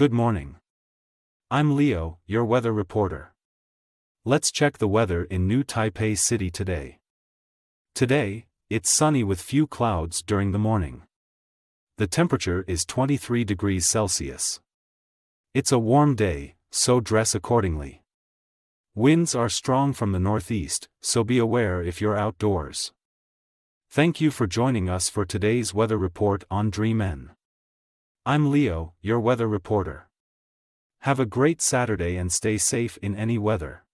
Good morning. I'm Leo, your weather reporter. Let's check the weather in New Taipei City today. Today, it's sunny with few clouds during the morning. The temperature is 23 degrees Celsius. It's a warm day, so dress accordingly. Winds are strong from the northeast, so be aware if you're outdoors. Thank you for joining us for today's weather report on Dream N. I'm Leo, your weather reporter. Have a great Saturday and stay safe in any weather.